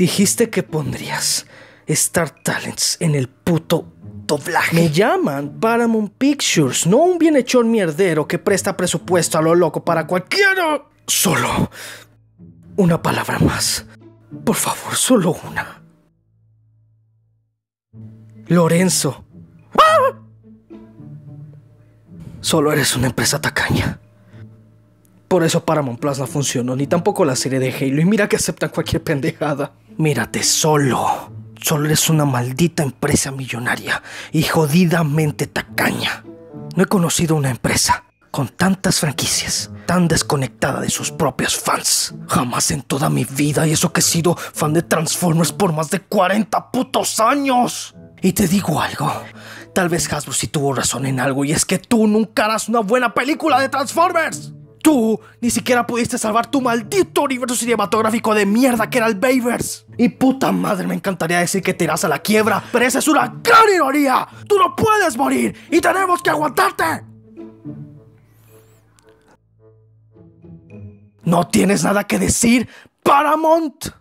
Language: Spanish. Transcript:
Dijiste que pondrías Star Talents en el puto doblaje. Me llaman Paramount Pictures, no un bienhechor mierdero que presta presupuesto a lo loco para cualquiera. Solo una palabra más. Por favor, solo una. Lorenzo. ¡Ah! Solo eres una empresa tacaña. Por eso Paramount Plus no funcionó, ni tampoco la serie de Halo. Y mira que aceptan cualquier pendejada. Mírate solo. Solo eres una maldita empresa millonaria y jodidamente tacaña. No he conocido una empresa con tantas franquicias, tan desconectada de sus propios fans. Jamás en toda mi vida, y eso que he sido fan de Transformers por más de 40 putos años. Y te digo algo, tal vez Hasbro sí tuvo razón en algo, y es que tú nunca harás una buena película de Transformers. Tú ni siquiera pudiste salvar tu maldito universo cinematográfico de mierda que era el Bayverse. Y puta madre, me encantaría decir que te irás a la quiebra, pero esa es una gran ironía. Tú no puedes morir y tenemos que aguantarte. ¿No tienes nada que decir, Paramount?